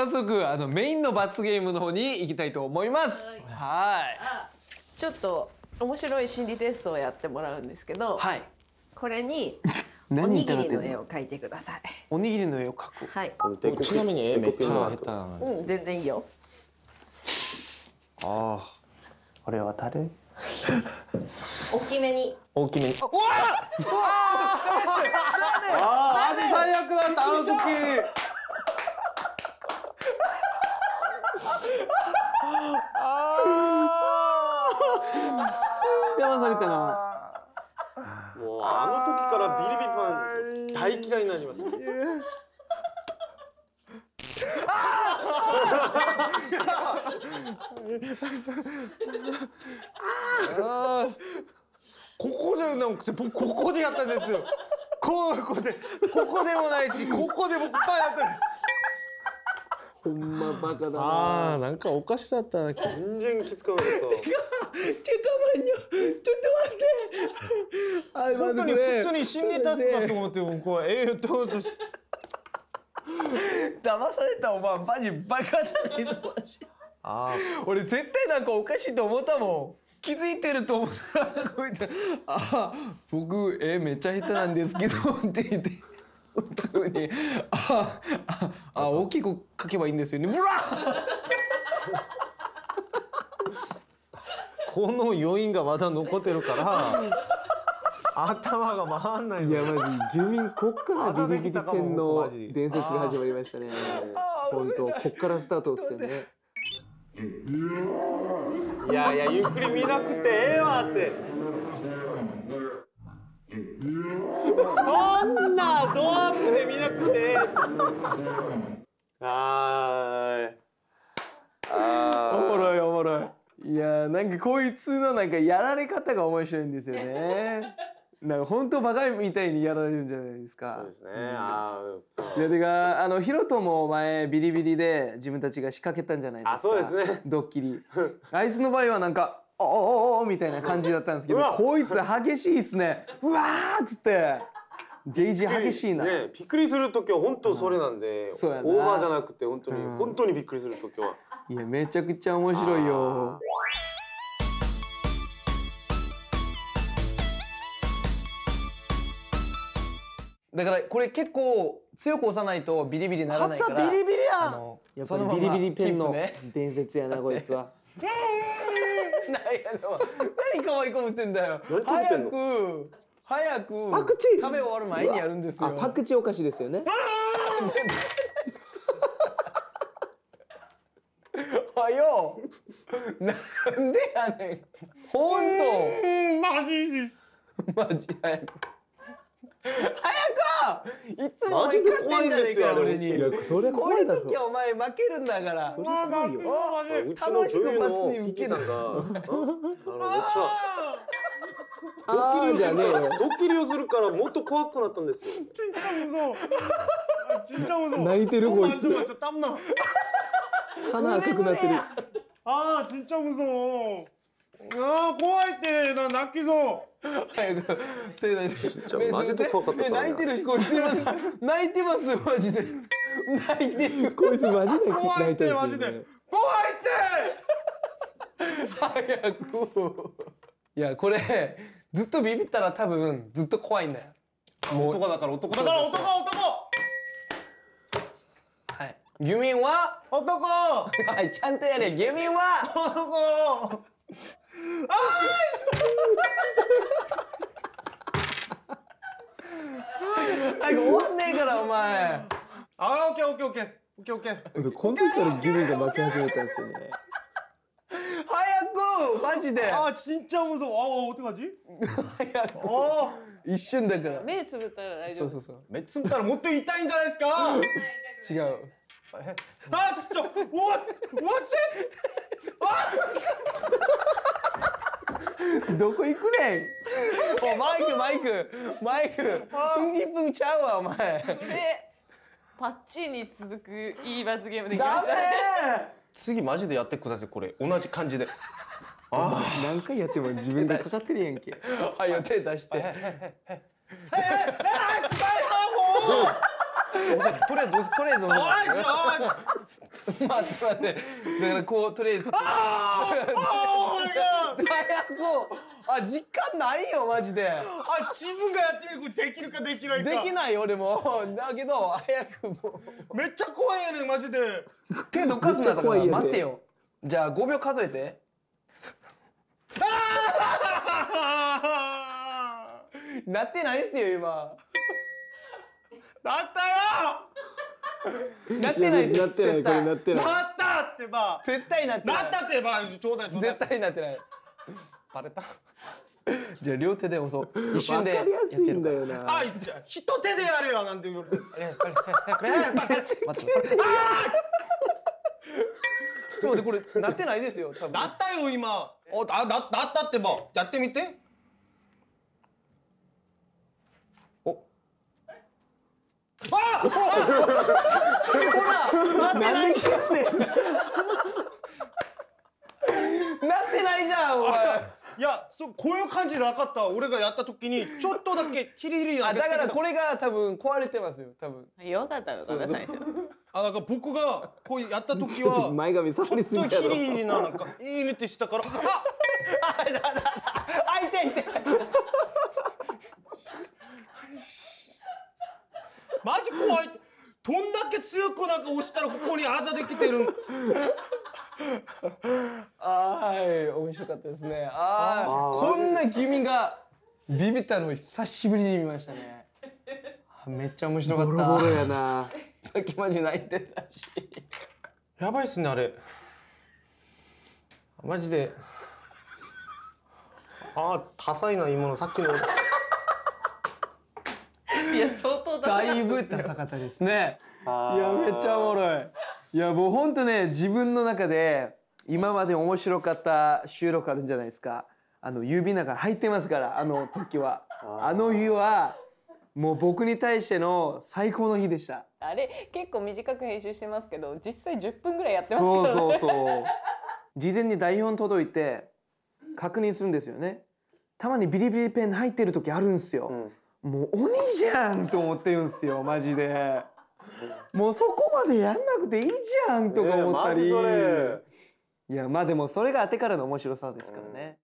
早速あのメインの罰ゲームの方に行きたいと思います。はい。はい。ちょっと面白い心理テストをやってもらうんですけど、はい。これに お何にぎりのの？絵を描いてください。おにぎりの絵を描く？はい。ちなみに絵めっちゃ下手なうん、全然いいよ。あこれは誰 大きめに。大きめに。ああー最悪だったあの時騙されたなもうあの時からビリビリパン大嫌いになりましたここじゃなくて僕ここでやったんですよ。こうここでここでもないしここで僕パンやったほんまバカだああなんかおかしだったな。全然気づかなかっ ちょっと待って。あた本当に普通に心理テストだと思って僕はええと思って騙されたお前マジバカじゃねえのマジ。あ俺絶対なんかおかしいと思ったもん。気づいてると思ったらこいつ「あ僕えめっちゃ下手なんですけど」って言って普通に「あああ大きく書けばいいんですよね」ブラ この余韻がまだ残ってるから頭が回んないいやマジ漁民こっからビリビリ天の伝説が始まりましたね。本当こっからスタートですよね。いやいやゆっくり見なくてええわってはーい。あおもろいおもろい。いやなんかこいつのなんかやられ方が面白いんですよね。なんか本当バカみたいにやられるんじゃないですか。そうですね。あいやてかあのヒロトも前ビリビリで自分たちが仕掛けたんじゃないですか。あそうですね。ドッキリ。あいつの場合はなんか「おおおお」みたいな感じだったんですけどうわ。こいつ激しいっすね。うわーっつって JG 激しいな、ねびっくりする時は本当それなんで、そうやな。オーバーじゃなくて本当に、うん本当にびっくりする時は。いやめちゃくちゃ面白いよ。だからこれ結構強く押さないとビリビリならないからビリビリやあのやっぱりビリビリペンの伝説やな こいつは。何やの何可愛い子ぶってんだよ。早んの？く早くパクチー。食べ終わる前にやるんですよ。あパクチーお菓子ですよね。はよなんでやねん。ほんとマジ。マジ早く。早くいつもマジで怖いんですよ俺にいやそりゃこういう怖いだろ時はお前負けるんだから。そりゃ怖いよ。うちの女優のピキさんがあのめっちゃあーじゃねえよドッキリをするからもっと怖くなったんですよ 진짜 무서워.泣いてるこいつ 잠깐만, 저 땀나. 鼻赤くなってる 아, 진짜 무서워. 아, 고아할 나泣きそう. 早く手出してゃマジで怖かったからなね泣いてるしこいつ泣いてますマジで泣いてるこいつマジで泣いてるんですよマジでね 고아할 早く いやこれずっとビビったら多分ずっと怖いんだよ。男だから男だから男男！はい。ギュミンは？男！はいちゃんとやれ。ギュミンは？男！ああ早く終わんねえからお前。ああオッケーオッケーオッケーオッケー。オッケーこの時からミンが負け始めたんですよね。マジで 아, 진짜 무서워. 아, 어떡하지? 早く 어. 一瞬だから目つぶったら大丈夫。そうそうそう 매つぶったらもっと痛いんじゃないですか違う 아, 진짜. What? What's it? どこ行くねんおマイクマイクマイク1分ちゃうわお前それパッチンに続くいい罰ゲームできまダしたね。メ次マジでやってくださいこれ同じ感じで 何回やっても自分がかかってるやんけ。はいよ手出して。とりあえずとりあえず押あせいあい待って待ってだからこうとりあえずああ早くあ時間ないよマジであ自分がやってみるこれできるかできないかできない俺もだけど早くもめっちゃ怖いやねんマジでう手どかすなだから待ってよじゃあ5秒数えてあなってないっすよ今。ー なったよ！なってないです。なってない。絶対これなってない。なったってば！絶対なってない。なったってばちょうだいちょうだい絶対なってない。バレた？じゃあ両手で押そう。一瞬でやすいんだよな。あいじゃあ一手でやれよなんて言う。えこれこれ待って待って。ちょっと待ってこれなってないですよ多分。なったよ今。おあななったってば。やってみてあなってないじゃん。ねなってないじゃんお前。いやそうこういう感じなかった。俺がやった時にちょっとだけヒリヒリやあだからこれれが多分壊れてますよ多分。よかったよかった最初あなんか僕がこうやった時は前髪触りすそうぎやろ。ヒリヒリななんかいいねってしたからああ痛い痛いマジ怖いどんだけ強くなんか押したらここにあざできてる。んはい。面白かったですね。ああこんな君がビビったの久しぶりに見ましたね。あめっちゃ面白かった。ボロボロやな。さっきマジ泣いてたし。やばいっすねあれ。マジで。あー多彩な芋のさっきの。いや相当だだいぶダサかったですね。いやめっちゃおもろいいやもうほんとね自分の中で今まで面白かった収録あるんじゃないですか。あの指の中入ってますからあの時は。あの日はもう僕に対しての最高の日でした。あれ結構短く編集してますけど実際10分ぐらいやってますそうからね。そうそう事前に台本届いて確認するんですよね。たまにビリビリペン入ってる時あるんすよ、もう鬼じゃんと思ってるんすよマジでもうそこまでやんなくていいじゃんとか思ったり、いやまあでもそれがあってからの面白さですからね、